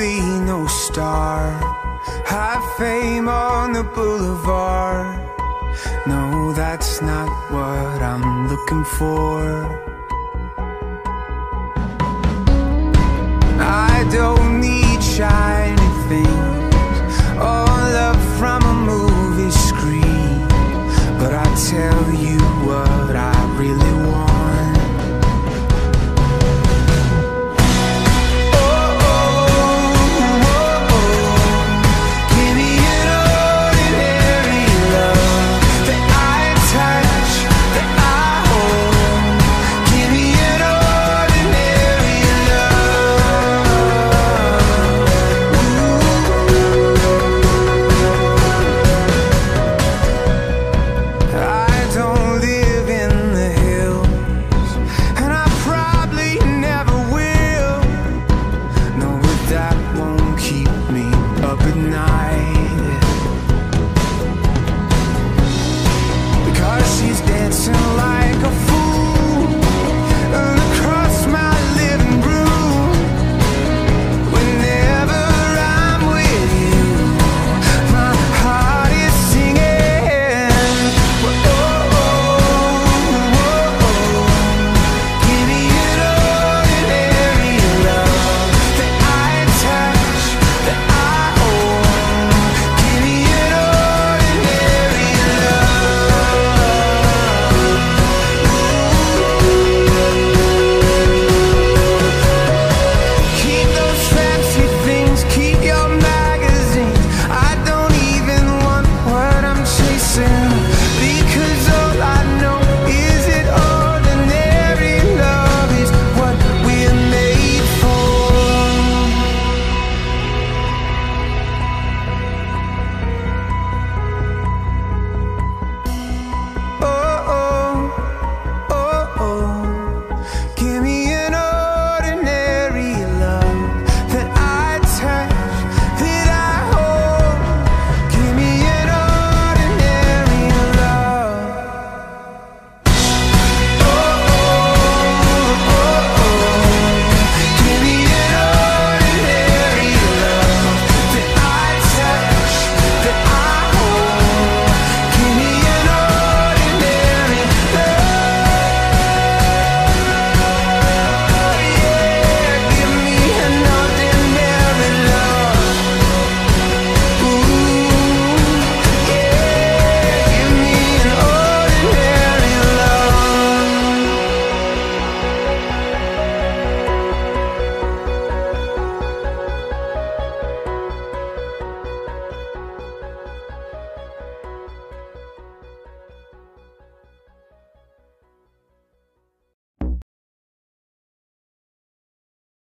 be no star. Have fame on the boulevard. No, that's not what I'm looking for. I don't need shiny things or love from a movie screen, but I tell you what I.